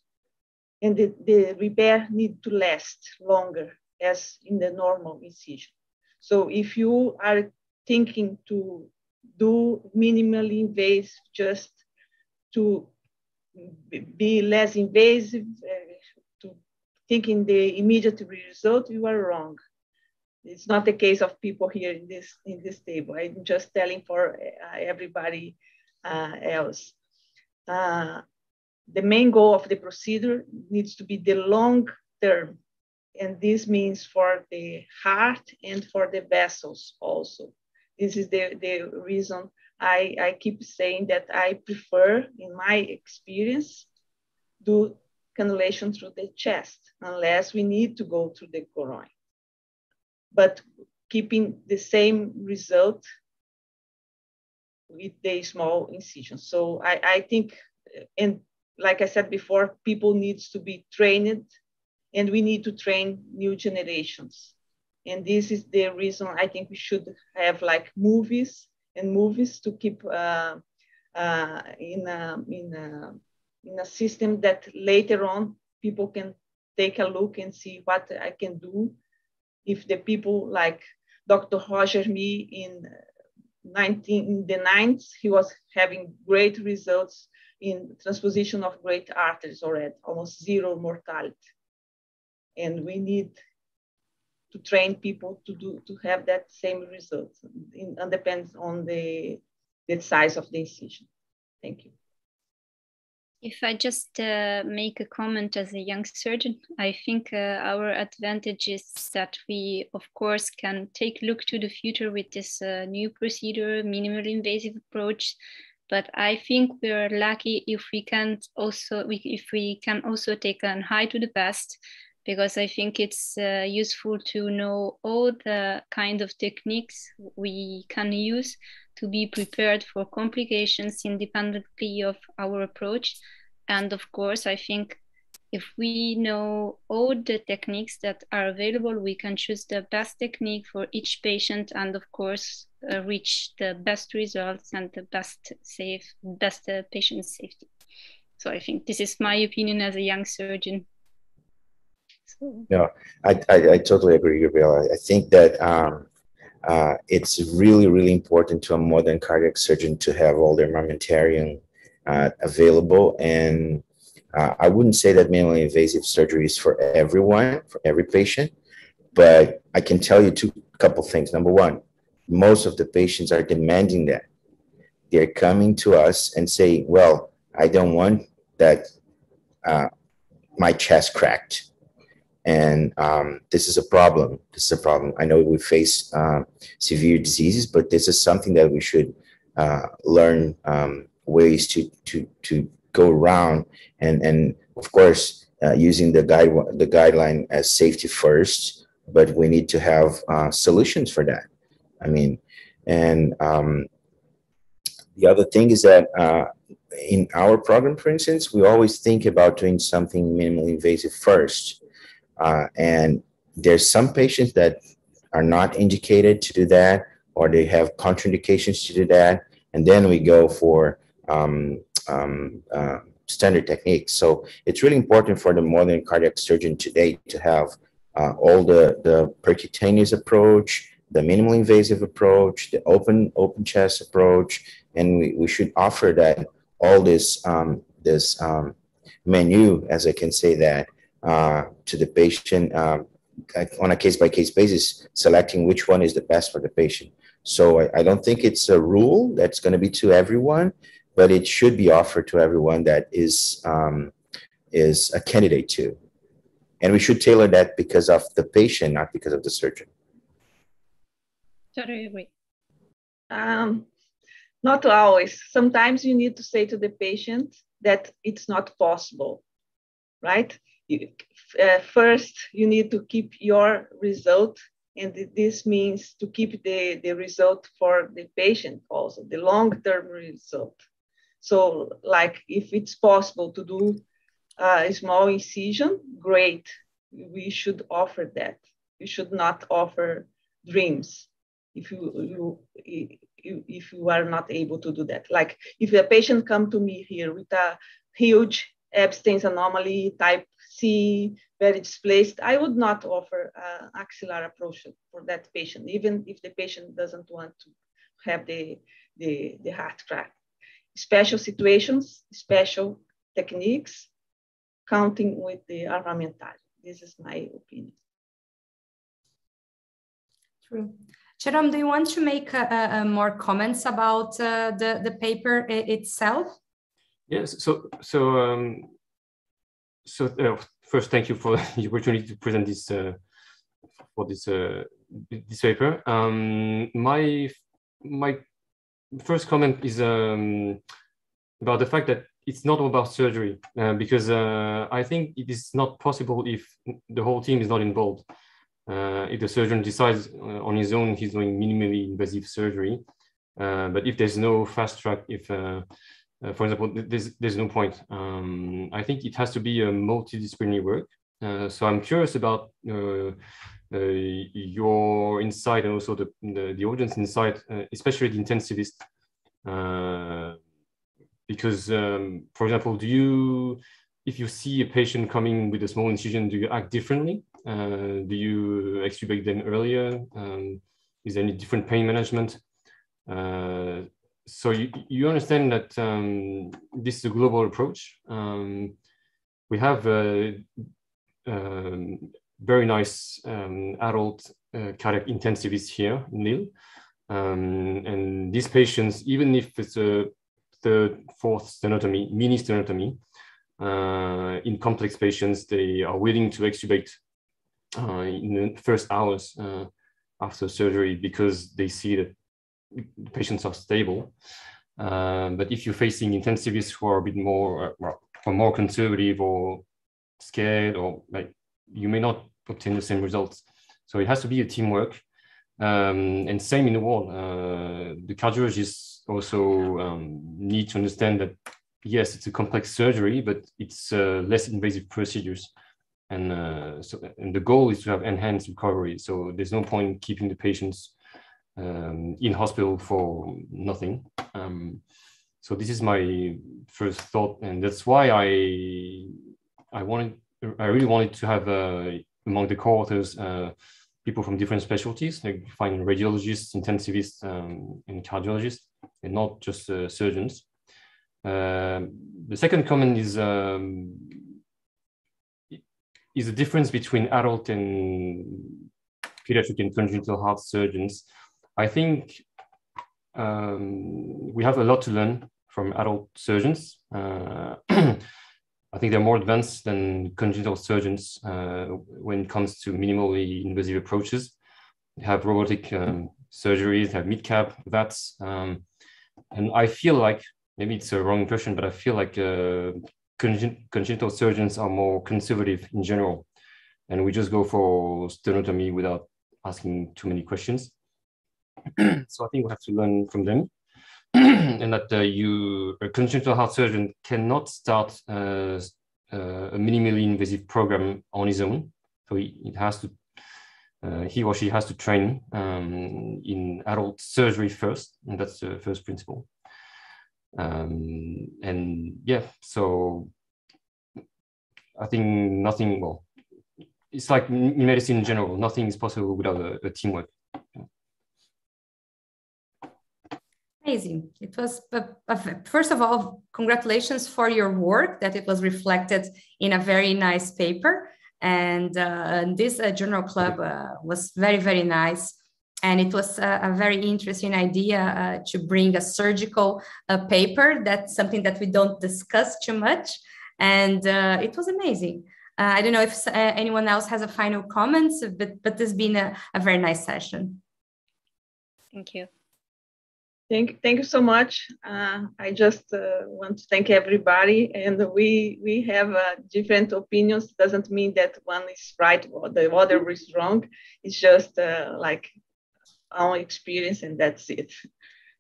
And the, the repair need to last longer as in the normal incision. So if you are thinking to do minimally invasive just to be less invasive, uh, to thinking the immediate result, you are wrong. It's not the case of people here in this in this table. I'm just telling for uh, everybody uh, else. The main goal of the procedure needs to be the long term, and this means for the heart and for the vessels also. This is the, the reason I, I keep saying that I prefer, in my experience, do cannulation through the chest, unless we need to go through the groin. But keeping the same result with the small incision. So I, I think, and like I said before, people needs to be trained and we need to train new generations. And this is the reason I think we should have like movies and movies to keep uh, uh, in, a, in, a, in a system that later on people can take a look and see what I can do. If the people like Dr. Roger Mee in 19 in the 90s, he was having great results in transposition of great arteries already, almost zero mortality. And we need to train people to do to have that same result. It depends on the, the size of the incision. Thank you. If I just uh, make a comment as a young surgeon, I think uh, our advantage is that we, of course, can take look to the future with this uh, new procedure, minimally invasive approach. But I think we are lucky if we can also if we can also take an eye to the past because I think it's uh, useful to know all the kind of techniques we can use to be prepared for complications independently of our approach. And of course, I think if we know all the techniques that are available, we can choose the best technique for each patient and of course, uh, reach the best results and the best safe, best uh, patient safety. So I think this is my opinion as a young surgeon. No, I, I, I totally agree, Gabriela. I think that um, uh, it's really, really important to a modern cardiac surgeon to have all their armamentarium uh, available. And uh, I wouldn't say that minimally invasive surgery is for everyone, for every patient, but I can tell you two couple things. Number one, most of the patients are demanding that. They're coming to us and saying, well, I don't want that uh, my chest cracked and um, this is a problem. This is a problem. I know we face uh, severe diseases, but this is something that we should uh, learn um, ways to to to go around, and and of course uh, using the guide the guideline as safety first. But we need to have uh, solutions for that. I mean, and um, the other thing is that uh, in our program, for instance, we always think about doing something minimally invasive first uh, and there's some patients that are not indicated to do that, or they have contraindications to do that. And then we go for um, um, uh, standard techniques. So it's really important for the modern cardiac surgeon today to have uh, all the, the percutaneous approach, the minimally invasive approach, the open open chest approach, and we, we should offer that all this um, this um, menu, as I can say that, uh, to the patient um, on a case by case basis, selecting which one is the best for the patient. So I, I don't think it's a rule that's going to be to everyone, but it should be offered to everyone that is um, is a candidate to. And we should tailor that because of the patient, not because of the surgeon. Totally agree. Um, not always. Sometimes you need to say to the patient that it's not possible, right? uh, first you need to keep your result and this means to keep the, the result for the patient also the long-term result so like if it's possible to do a small incision great we should offer that you should not offer dreams if you, you if you are not able to do that like if a patient come to me here with a huge Ebstein's anomaly, type C, very displaced, I would not offer uh, axillary approach for that patient, even if the patient doesn't want to have the, the, the heart crack. Special situations, special techniques, counting with the armamentarium. This is my opinion. True. Jerome, do you want to make more comments about uh, the, the paper itself? Yes, so, so, um, so uh, first, thank you for the opportunity to present this, uh, for this, uh, this paper. Um, my, my first comment is um, about the fact that it's not about surgery uh, because uh, I think it is not possible if the whole team is not involved. Uh, if the surgeon decides uh, on his own he's doing minimally invasive surgery, uh, but if there's no fast track, if uh, for example, there's, there's no point. Um, I think it has to be a multidisciplinary work. so I'm curious about your insight and also the, the, the audience insight, especially the intensivist because um, for example do you if you see a patient coming with a small incision do you act differently uh, do you extubate them earlier? Um, is there any different pain management? Uh, so you, you understand that um, this is a global approach. Um, we have a, a very nice um, adult uh, cardiac intensivists here Lille um, and these patients even if it's a third, fourth sternotomy, mini sternotomy. Uh, in complex patients, they are willing to extubate uh, in the first hours uh, after surgery because they see that patients are stable. Um, but if you're facing intensivists who are a bit more, uh, well, more conservative or scared, or like you may not obtain the same results. So it has to be a teamwork. Um, and same in the wall. Uh, the cardiologists also um, need to understand that yes, it's a complex surgery, but it's uh, less invasive procedures. And uh, so, and the goal is to have enhanced recovery. So there's no point keeping the patients um, in hospital for nothing. Um, so this is my first thought, and that's why I I wanted I really wanted to have uh, among the co-authors uh, people from different specialties, like find radiologists, intensivists, um, and cardiologists, and not just uh, surgeons. Uh, the second comment is um, is the difference between adult and pediatric and congenital heart surgeons. I think um, we have a lot to learn from adult surgeons. Uh, I think they're more advanced than congenital surgeons uh, when it comes to minimally invasive approaches. They have robotic um, surgeries, they have MIDCAB, VATS. Um, and I feel like, maybe it's a wrong impression, but I feel like uh, congenital surgeons are more conservative in general. And we just go for sternotomy without asking too many questions. so I think we have to learn from them. and that uh, you a congenital heart surgeon cannot start uh, uh, a minimally invasive program on his own. So he, it has to uh, he or she has to train um, in adult surgery first, and that's the first principle. Um, and yeah, so I think nothing. Well, it's like in medicine in general. Nothing is possible without a, a teamwork. Amazing. It was, first of all, congratulations for your work that it was reflected in a very nice paper. And, uh, this uh, journal club uh, was very, very nice. And it was a, a very interesting idea uh, to bring a surgical uh, paper. That's something that we don't discuss too much. And uh, it was amazing. I don't know if anyone else has a final comments, but, but this has been a, a very nice session. Thank you. Thank, thank you so much. Uh, I just uh, want to thank everybody. And we we have uh, different opinions. Doesn't mean that one is right or the other is wrong. It's just uh, like our experience, and that's it.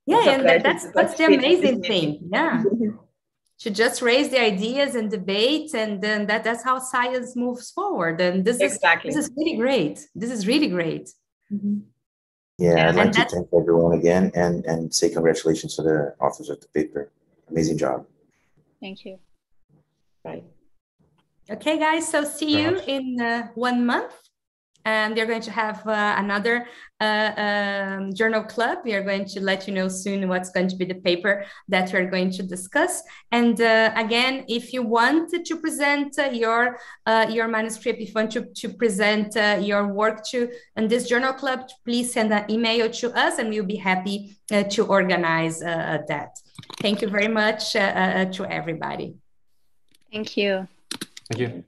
Yeah, and that, that's that's the amazing thing. Yeah, to just raise the ideas and debate, and then that that's how science moves forward. And this exactly. is this is really great. This is really great. Mm-hmm. Yeah, I'd like to thank everyone again and, and say congratulations to the authors of the paper. Amazing job. Thank you. Right. Okay, guys. So see you in uh, one month and they're going to have uh, another uh, um, journal club. We are going to let you know soon what's going to be the paper that we're going to discuss. And uh, again, if you want to present uh, your uh, your manuscript, if you want to, to present uh, your work to in this journal club, please send an email to us, and we'll be happy to organize that. Thank you very much to everybody. Thank you. Thank you.